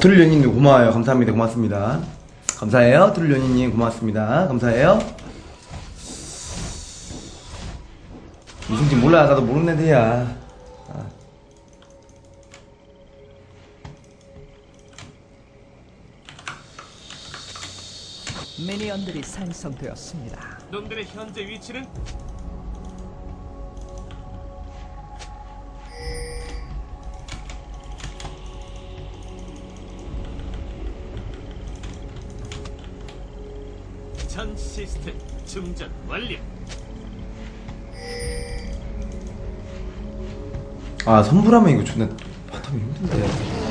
트릴리언님 고마워요. 감사합니다. 고맙습니다. 감사해요. 트릴리언님 고맙습니다. 감사해요. 무슨지 몰라. 나도 모르는 애들이야. 아. 미니언들이 생성되었습니다. 놈들의 현재 위치는 전 시스템 충전 완료. 아, 선불하면 이거 존나 바텀이 힘든데.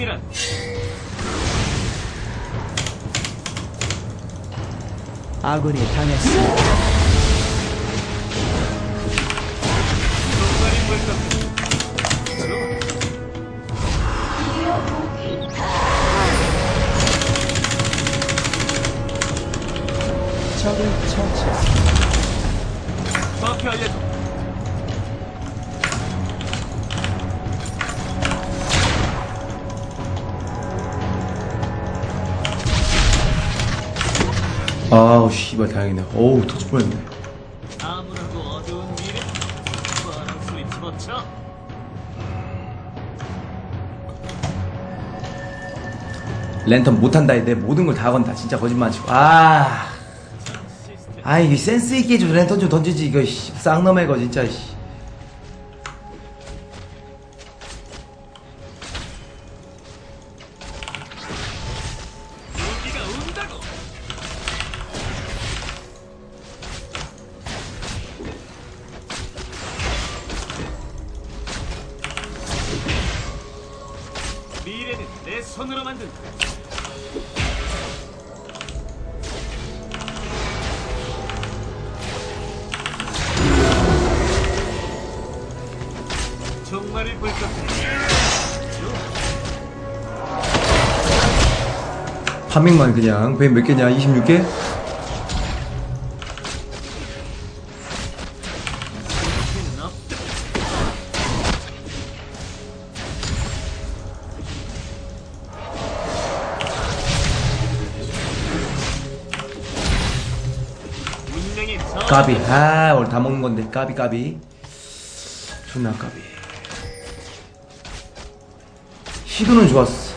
몸이란 아군이 당했습니다. 적을 처치 씨발, 다행이네. 어우, 터질 뻔했네. 아무라고 어두운 미래 뻔한 소리 집어쳐 랜턴 못한다. 내 모든 걸 다 건다. 진짜 거짓말 치고. 아. 시스템 아, 이게 센스 있게 좀 랜턴 좀 던지지. 이거, 씨. 쌍놈의 거, 진짜, 씨. 만든다 정말을 볼까? 파밍만 그냥. 배몇 개냐? 26개? 까비. 아, 오늘 다 먹는 건데. 까비, 까비. 존나 까비. 시도는 좋았어.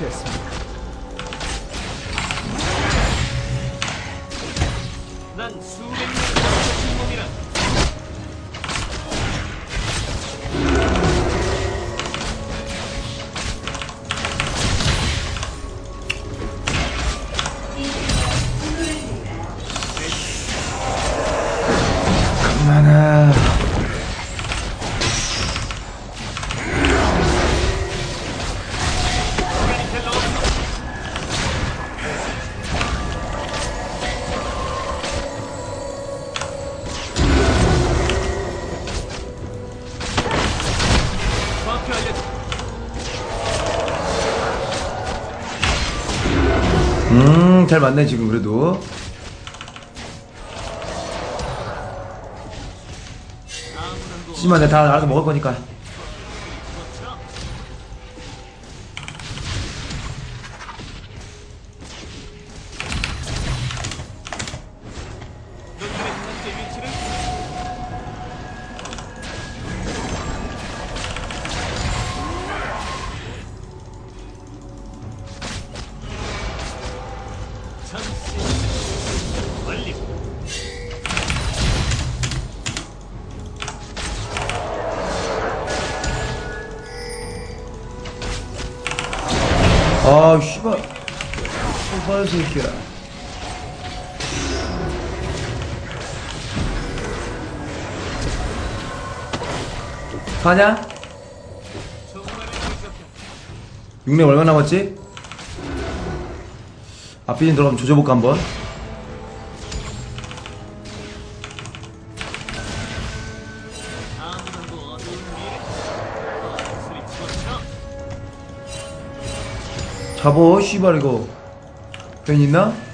처치했습니다. 잘 맞네, 지금 그래도. 아무랑도 하지만 내가 다 알아서 먹을 거니까. 대적이야. 6렙 얼마 남았지? 앞비진 들어가면 조져볼까 한번 잡어 씨발 이거 벤 있나?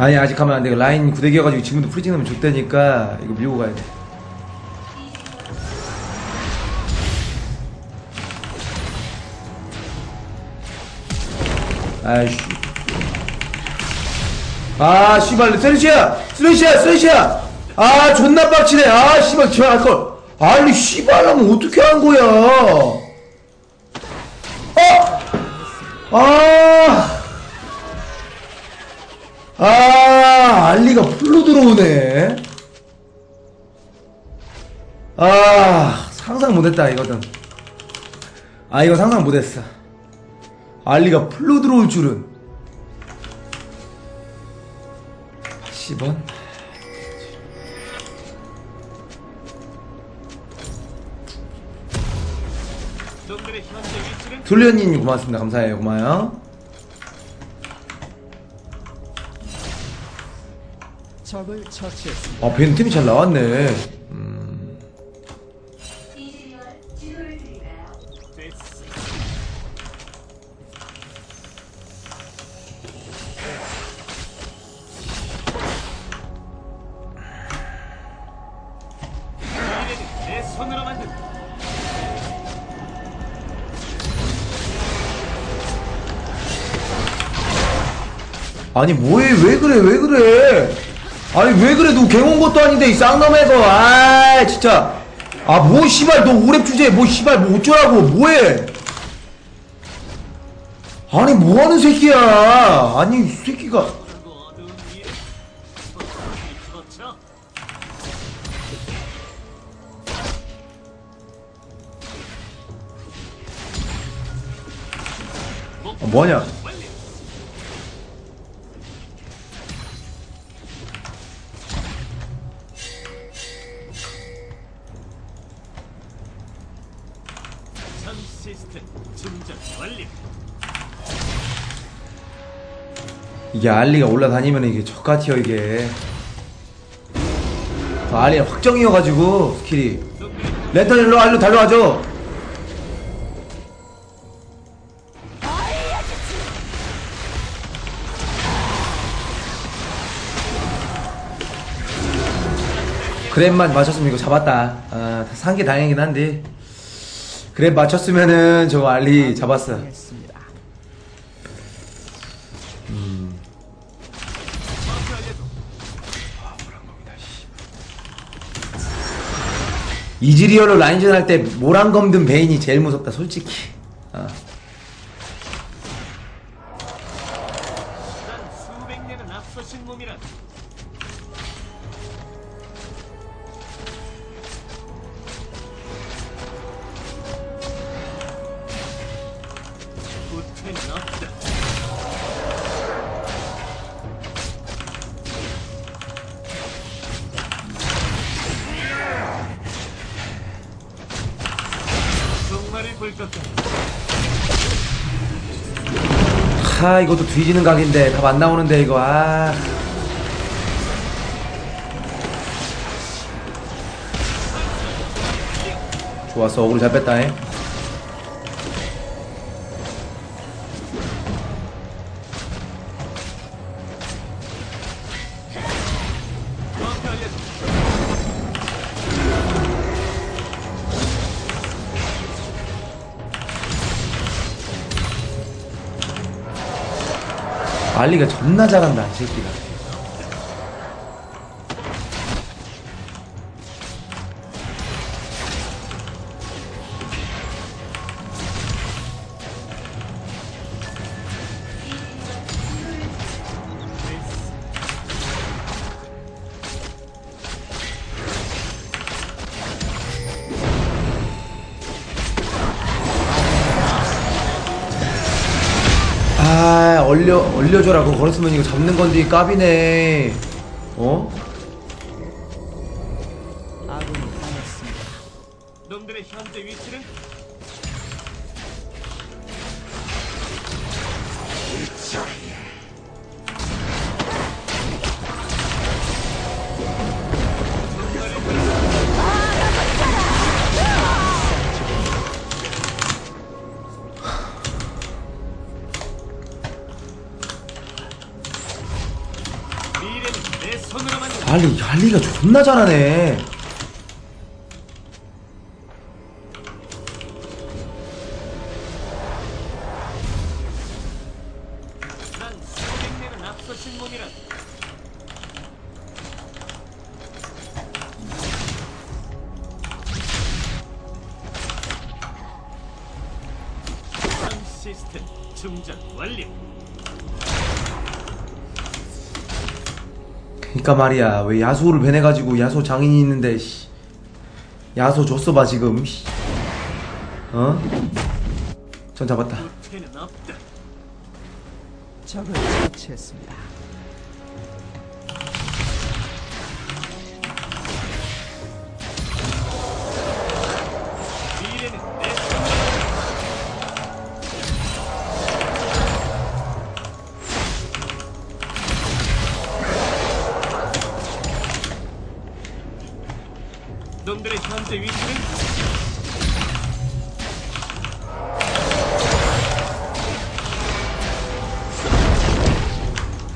아니 아직 가면 안 돼. 라인 구대기여가지고 지금도 프리징 하면 좋다니까. 이거 밀고 가야 돼. 아이씨. 아 씨발 쓰레쉬야! 쓰레쉬야 쓰레쉬야! 아 존나 빡치네. 아 씨발 저 할걸 아니 씨발 하면 어떻게 한 거야 못했다, 이거든. 아, 이거 상상 못했어. 알리가 풀로 들어올 줄은. 10원? 놈들의 현재 위치는 돌리언님 고맙습니다. 감사해요. 고마워요. 적을 처치했습니다. 아, 벤 팀이 잘 나왔네. 됐 아니, 뭐해, 왜 그래, 왜 그래. 아니, 왜 그래, 너 갱온 것도 아닌데, 이 쌍놈애가. 아, 진짜. 아, 뭐, 씨발, 너 오랩 주제에, 뭐, 씨발, 뭐, 어쩌라고, 뭐해. 아니, 뭐 하는 새끼야. 아니, 이 새끼가. 아, 뭐하냐. 이게 알리가 올라다니면 이게 좆같아요 이게. 아, 알리가 확정이어가지고 스킬이. 랜턴 일로 알로 달려와줘. 그랩만 맞췄으면 이거 잡았다. 아, 산게 다행이긴 한데. 그랩 맞췄으면은 저거 알리 잡았어 이즈리얼로 라인전 할 때 모랑 검든 베인이 제일 무섭다 솔직히 아. 년은 앞서신 몸이라. 하 이것도 뒤지는 각인데 답 안 나오는데 이거 아. 좋았어 오글 잘 뺐다 잉 알리가 존나 잘한다 이 새끼가 얼려 얼려줘라고 걸었으면 이거 잡는 건데 까비네 어? 알리가 존나 잘하네. 시스템 충전 완료 그니까 말이야 왜 야소를 배내가지고 야소 장인이 있는데 씨. 야소 줬어 봐 지금 씨. 어? 전 잡았다 적을 처치했습니다.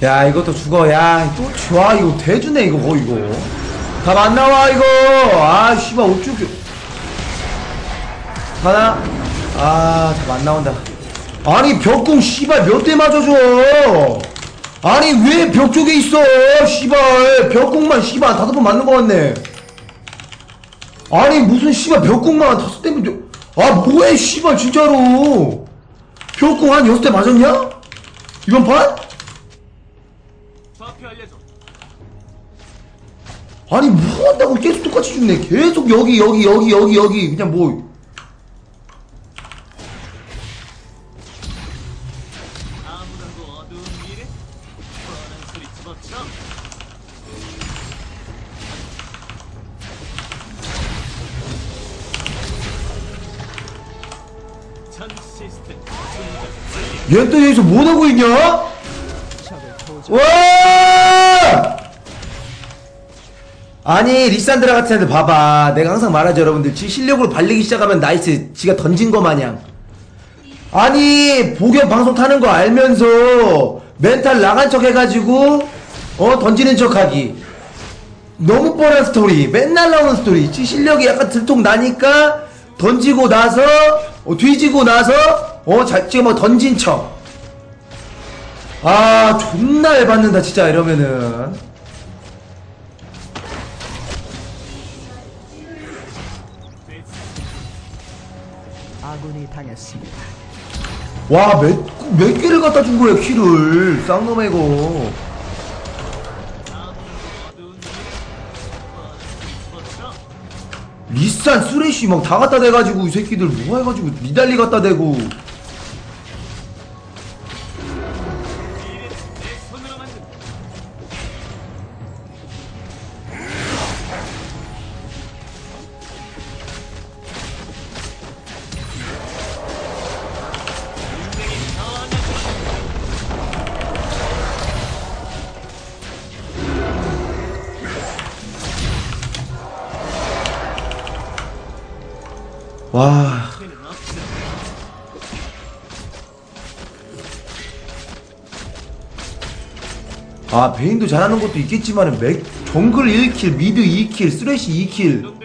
야 이것도 죽어. 야또 좋아. 이거 대주네 이거 뭐 이거. 답 안 나와 이거. 아 씨발 어쩌게 하나? 아 답 안 나온다. 아니 벽공 씨발 몇 대 맞아줘? 아니 왜 벽 쪽에 있어 씨발? 벽공만 씨발 다섯 번 맞는 거 같네. 아니 무슨 씨발 벽공만 다섯 대면 돼. 아 뭐해 씨발 진짜로. 벽공 한 여섯 대 맞았냐? 이번 판? 아니 뭐 한다고 계속 똑같이 죽네 계속 여기 여기 여기 여기 여기 그냥 뭐 아무랑도 어두운 미래 뻔한 소리 집어쳐 전 시스템 충전 완료 얘 또 여기서 뭐하고 있냐? 와! 아니 리산드라 같은 애들 봐봐. 내가 항상 말하죠 여러분들. 지 실력으로 발리기 시작하면 nice. 지가 던진 거 마냥. 아니 복역 방송 타는 거 알면서 멘탈 나간 척 해가지고 어 던지는 척 하기. 너무 뻔한 스토리. 맨날 나오는 스토리. 지 실력이 약간 들통 나니까 던지고 나서 어, 뒤지고 나서 어잘 지금 뭐 던진 척아 존나 열받는다 진짜 이러면은 당했습니다. 와, 몇, 몇 개를 갖다 준 거야, 키를. 집어쳐 리산, 쓰레쉬 막 다 갖다 대가지고, 이 새끼들 뭐 해가지고, 미달리 갖다 대고. 와. 아 베인도 잘하는 것도 있겠지만은 맥 정글 1킬 미드 2킬 쓰레쉬 2킬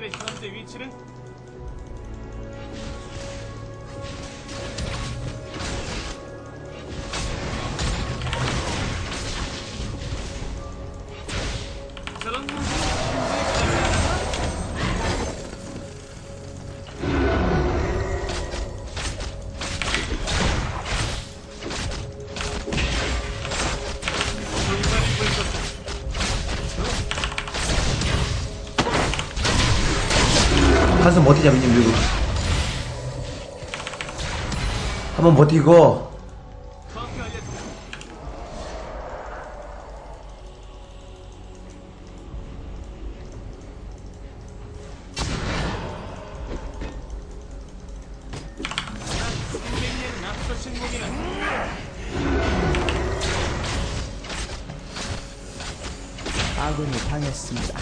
한번 버티고 아군이 당했습니다.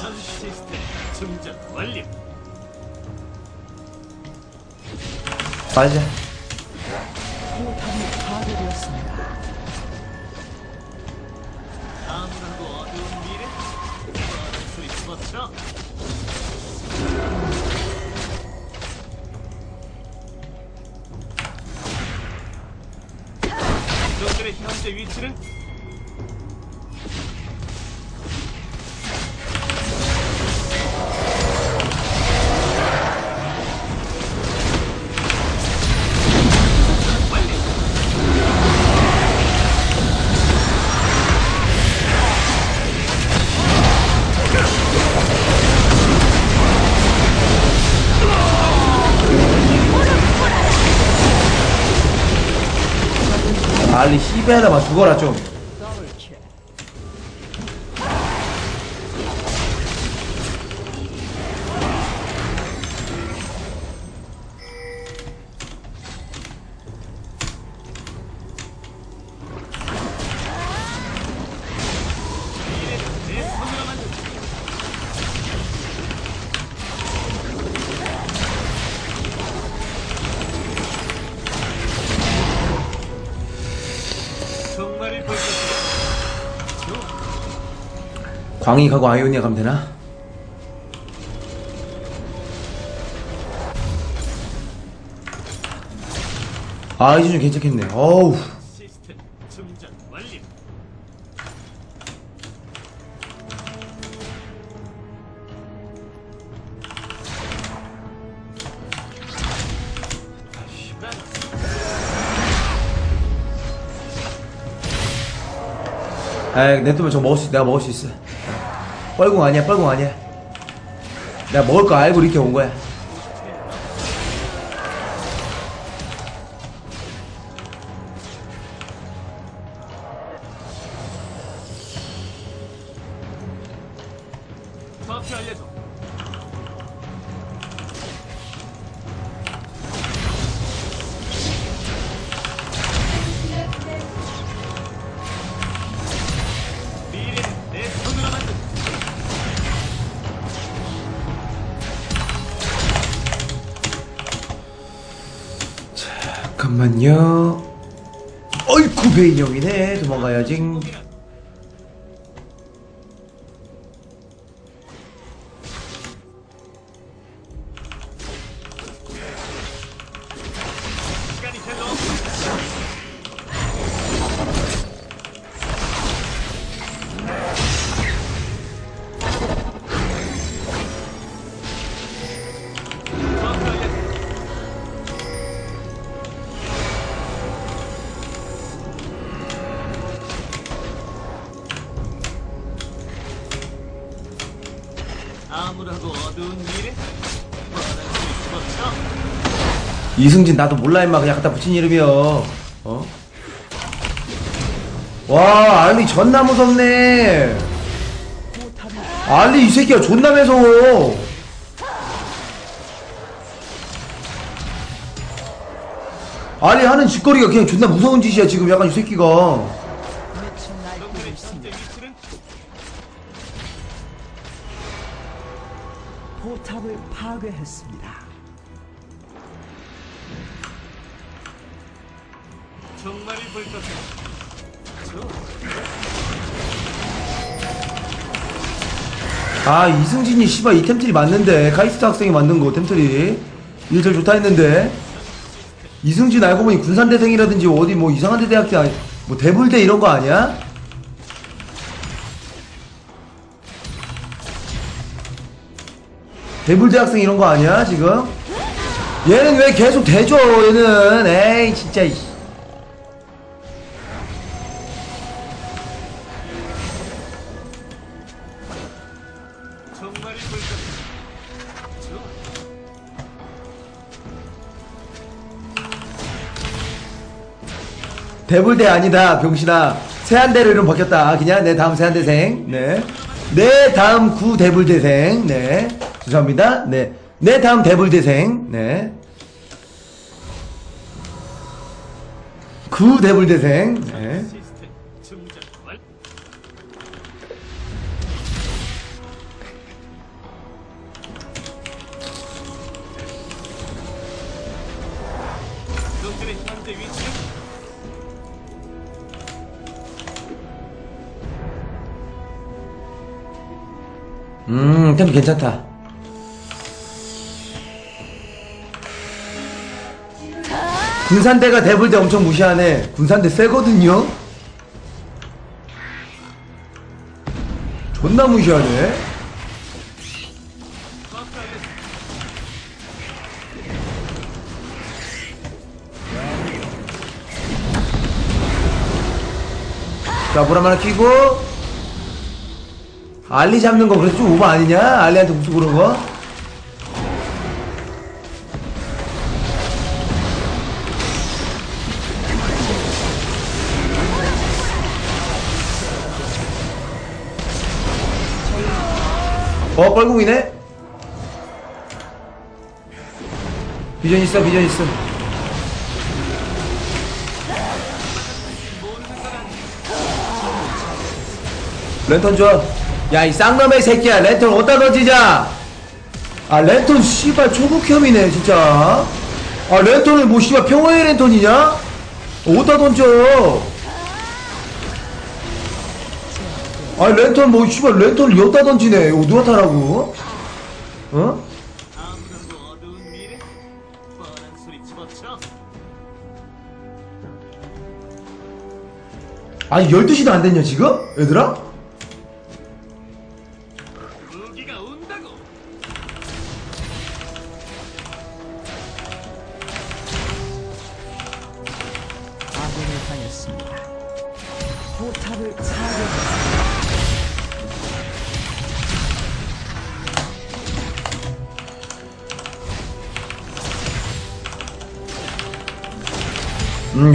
전 시스템 충전 완료. 었죠. 놈들의 현재 위치는 히베 하나만 죽어라 좀 광희 가고 아이오니아 가면 되나? 아 이제 좀 괜찮겠네. 어우. 에이 냅두면 저 먹을 수 내가 먹을 수 있어 뻘궁 아니야 뻘궁 아니야 내가 먹을 거 알고 이렇게 온 거야 정확히 알려줘. 잠깐만요. 어이쿠 베인 형이네. 도망가야지 아무라도 어두운 미래 수 있었죠. 이승진 나도 몰라 임마. 그냥 갖다 붙인 이름이여 어? 와 알리 존나 무섭네. 알리 이 새끼가 존나 매서워. 알리 하는 짓거리가 그냥 존나 무서운 짓이야 지금. 약간 이 새끼가 파괴했습니다. 정말이 볼 것이다. 아 이승진이 씨발 이 템틀이 맞는데 카이스트 학생이 만든 거 템틀이 일 제일 좋다 했는데 이승진 알고 보니 군산대생이라든지 어디 뭐 이상한 데 대학교 아니 뭐 대불대 이런 거 아니야? 대불대 학생 이런 거 아니야 지금? 얘는 왜 계속 대줘 얘는? 에이 진짜. 대불대 아니다 병신아. 세한대로 이름 바뀌었다. 그냥 내 다음 세한대생. 네내 다음 구 대불대생. 네 죄송합니다. 네내 다음 대불대생. 네 구 대불대생. 네. 놈들의 현재 위치는 음, 템 괜찮다. 군산대가 대불대 엄청 무시하네. 군산대 세거든요? 존나 무시하네. 자, 물 하나 끼고. 알리 잡는 거 그래서 좀 오버 아니냐? 알리한테 무슨 그런 거? 어, 뻘궁이네? 비전 있어, 비전 있어. 랜턴 줘. 야, 이 쌍놈의 새끼야. 랜턴 어디다 던지자. 아, 랜턴 씨발 초극혐이네, 진짜. 아, 랜턴을 뭐 씨발 평화의 랜턴이냐? 어디다 던져. 아, 랜턴 뭐 씨발 랜턴을 여기다 던지네. 이거 누가 타라고? 어? 아무도 어두운 미래 뻔한 소리 집어쳐. 아니, 12시도 안 됐냐, 지금? 얘들아?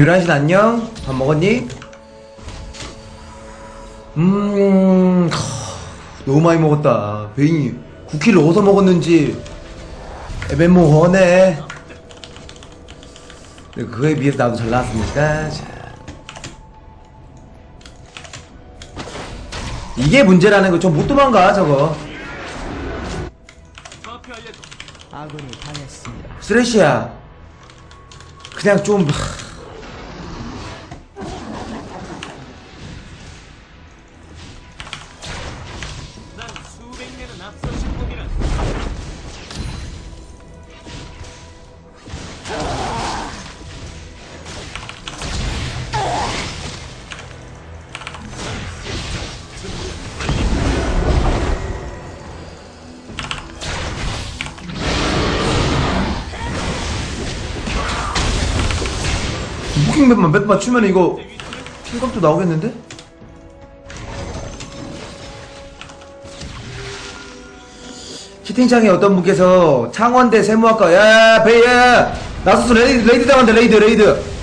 유란신 안녕? 밥 먹었니? 음, 하, 너무 많이 먹었다. 베인이 9킬을 어디서 먹었는지 애매모호하네. 근데 그거에 비해서 나도 잘 나왔으니까. 자. 이게 문제라는 거좀못 도망가, 저거. 쓰레쉬야. 그냥 좀, 무킹 맵만 몇번 추면 이거 킬감도 나오겠는데? 채팅창에 어떤 분께서 창원대 세무학과 야야야 베이야 나서서 레이드 레이드 당한다 레이드 레이드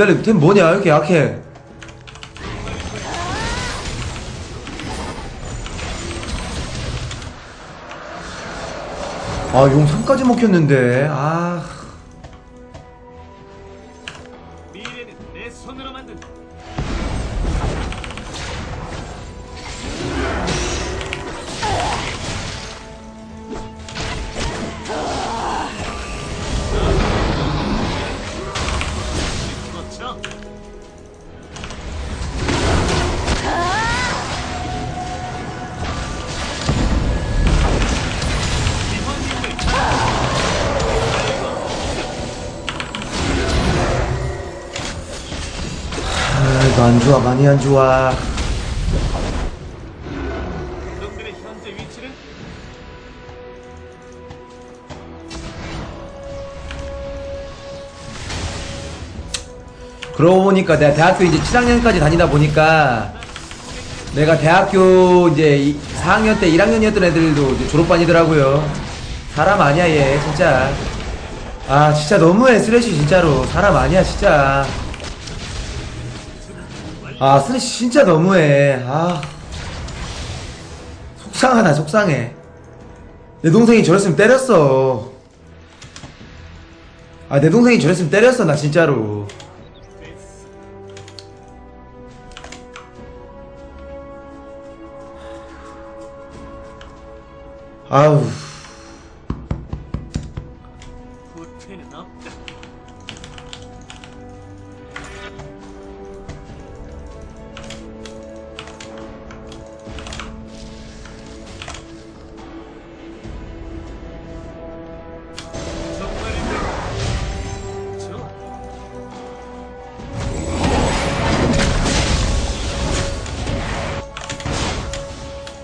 기다려. 템 뭐냐? 이렇게 약해? 아용 3까지 먹혔는데. 아. 좋아. 많이 안 좋아. 그러고 보니까 내가 대학교 이제 7학년까지 다니다 보니까 내가 대학교 이제 4학년 때 1학년이었던 애들도 이제 졸업반이더라고요. 사람 아니야 얘 진짜. 아 진짜 너무해 쓰레쉬 진짜로 사람 아니야 진짜. 아 쓰레쉬 진짜 너무해. 아 속상하다 속상해. 내 동생이 저랬으면 때렸어. 아 내 동생이 저랬으면 때렸어 나 진짜로. 아우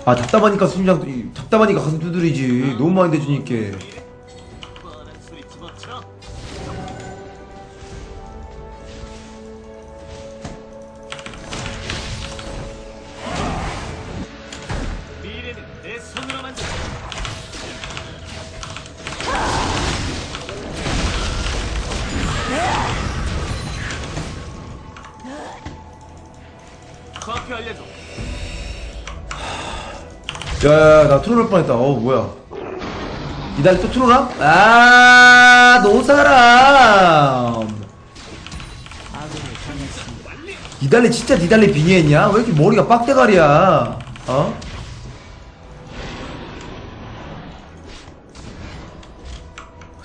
아 답답하니까 심장 이- 답답하니까 가슴 두드리지 너무 많이 대주니까. 커피 알려줘. 야야야 나 트롤 할 뻔했다 어 뭐야 이달리 또 트롤함? 아 노사람. 이달리 진짜 니달리 빙의했냐? 왜 이렇게 머리가 빡대가리야 어?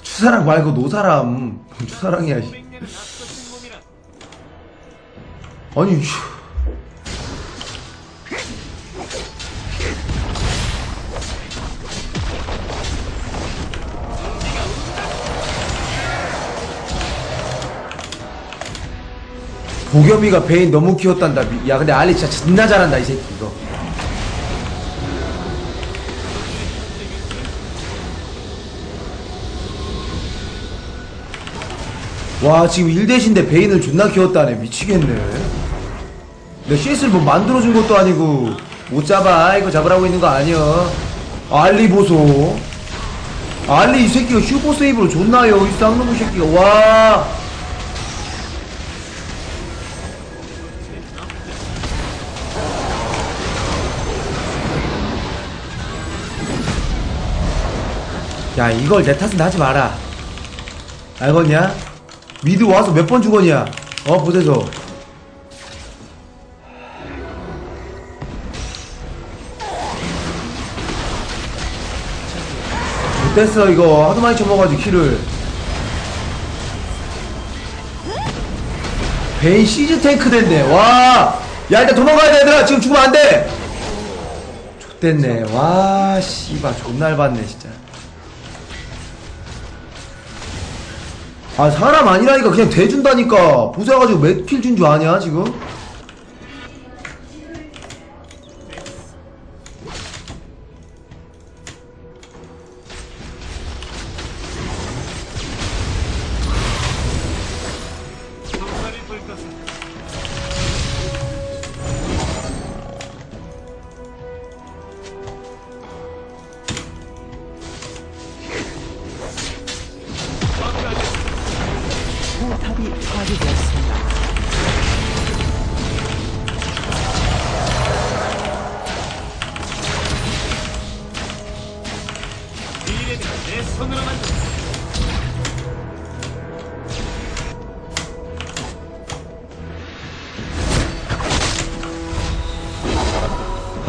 추사랑 말고 노사람 뭔 추사랑이야 씨. 500년은 앞서신 몸이라. 아니 휴. 보겸이가 베인 너무 키웠단다. 미- 야 근데 알리 진짜 진나 잘한다 이 새끼 이거. 와 지금 1대신데 베인을 존나 키웠다네. 미치겠네. 내 CS를 뭐 만들어준 것도 아니고 못 잡아. 이거 잡으라고 있는 거 아니야. 알리 보소. 알리 이 새끼가 슈퍼 세이브로 존나요? 이 쌍놈의 새끼가. 와 야 이걸 내 탓은 하지 마라. 알겠냐? 미드 와서 몇 번 죽었냐? 어 보세서 못됐어 이거. 하도 많이 쳐먹어가지고 키를 베인 시즈 탱크 됐네. 와야 일단 도망가야 돼 얘들아. 지금 죽으면 안돼. X됐네. 와 씨발. 존나 얇았네 진짜 아 사람 아니라니까 그냥 대준다니까 보세가지고 몇 킬 준 줄 아냐 지금?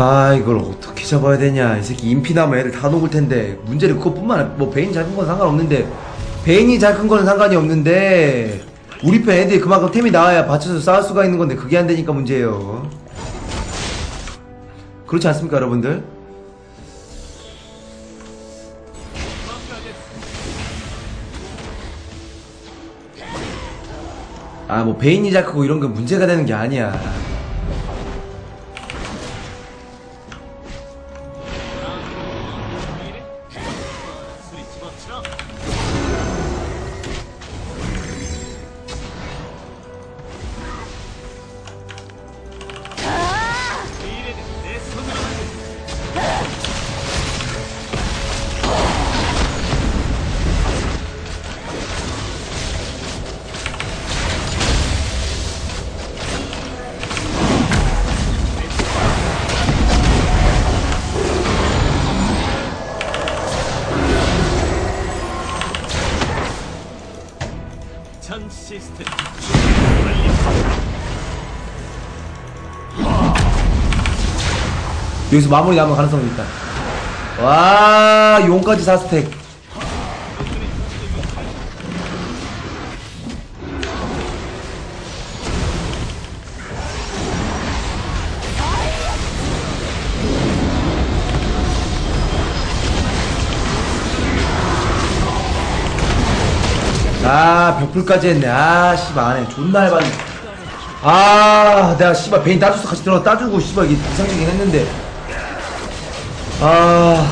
아 이걸 어떻게 잡아야 되냐. 이 새끼 인피 나면 애들 다 녹을 텐데. 문제는 그것뿐만 아니라 뭐 베인이 잘큰건 상관없는데. 베인이 잘큰 거는 상관이 없는데. 우리 편 애들이 그만큼 템이 나와야 받쳐서 싸울 수가 있는 건데 그게 안 되니까 문제예요. 그렇지 않습니까 여러분들? 아 뭐 베인이 잘 크고 이런 게 문제가 되는 게 아니야 여기서 마무리 남을 가능성이 있다. 와, 용까지 4스택. 아, 벽풀까지 했네. 아, 씨발, 안 해. 존나 해봤네. 아, 내가 씨발 베인 따줘서 같이 들어가 따주고 씨발 이게 이상적이긴 했는데. 아.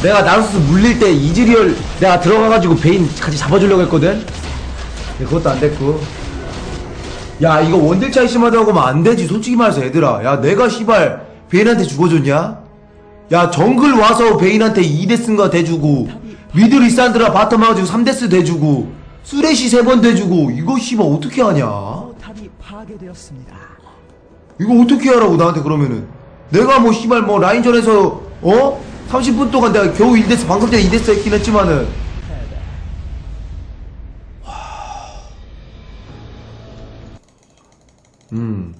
내가 나루스 물릴 때 이즈리얼 내가 들어가가지고 베인 같이 잡아주려고 했거든? 근데 그것도 안 됐고. 야, 이거 원딜 차이 심하다고 하면 안 되지. 솔직히 말해서 얘들아. 야, 내가 씨발 베인한테 죽어줬냐? 야, 정글 와서 베인한테 2데스인가 대주고, 미드 리산드라 바텀 와가지고 3데스 대주고, 쓰레쉬 3번 대주고, 이거 씨발 어떻게 하냐? 포탑이 파괴되었습니다. 이거 어떻게 하라고 나한테 그러면은 내가 뭐 씨발 뭐 라인전에서 어? 30분 동안 내가 겨우 1데스 방금 전에 2데스 했긴 했지만은 음.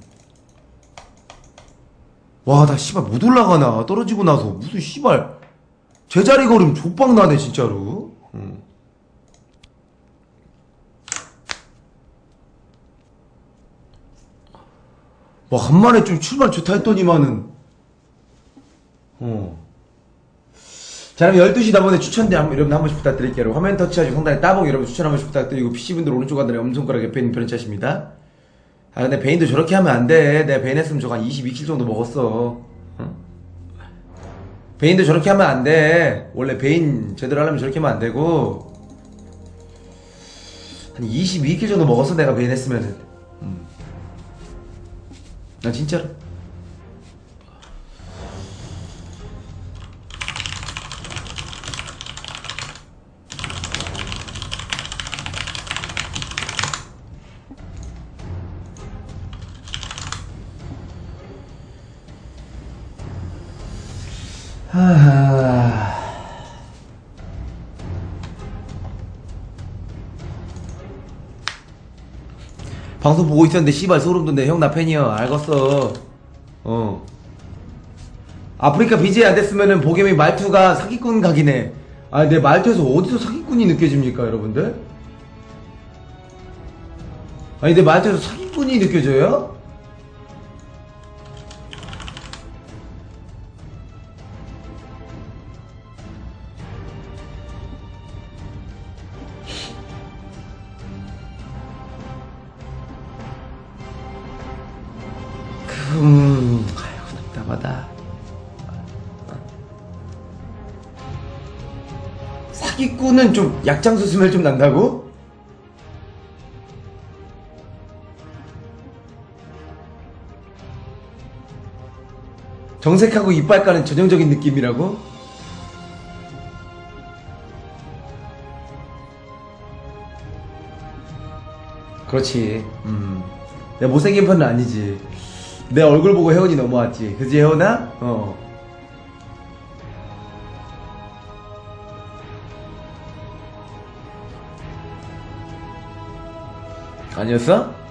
와, 나 씨발 못 올라가나. 떨어지고 나서. 무슨 씨발. 제자리 걸음 족박 나네, 진짜로. 음. 와, 간만에 좀 출발 좋다 했더니만은. 어. 자, 그럼 12시 다번에 추천대 한, 여러분 한 번씩 부탁드릴게요. 화면 터치하시고 상단에 따봉 여러분 추천 한 번씩 부탁드리고, PC분들 오른쪽 하단에 엄손가락 옆에 있는 편차십니다. 아, 근데 베인도 저렇게 하면 안 돼. 내가 베인 했으면 저거 한 22킬 정도 먹었어. 어? 베인도 저렇게 하면 안 돼. 원래 베인 제대로 하려면 저렇게 하면 안 되고. 한 22킬 정도 먹었어, 내가 베인 했으면은. 음. 나진 방송 보고 있었는데 씨발 소름 돋네 형 나 팬이야. 알겠어. 어. 아프리카 BJ 안 됐으면은 보겸이 말투가 사기꾼 각이네. 아 내 말투에서 어디서 사기꾼이 느껴집니까 여러분들? 아니 내 말투에서 사기꾼이 느껴져요? 사기꾼은 좀 약장수 스멜 좀 난다고? 정색하고 이빨 까는 전형적인 느낌이라고? 그렇지. 음. 내가 못생긴 편은 아니지. 내 얼굴 보고 혜원이 넘어왔지. 그지 혜원아? 어. 아니었어?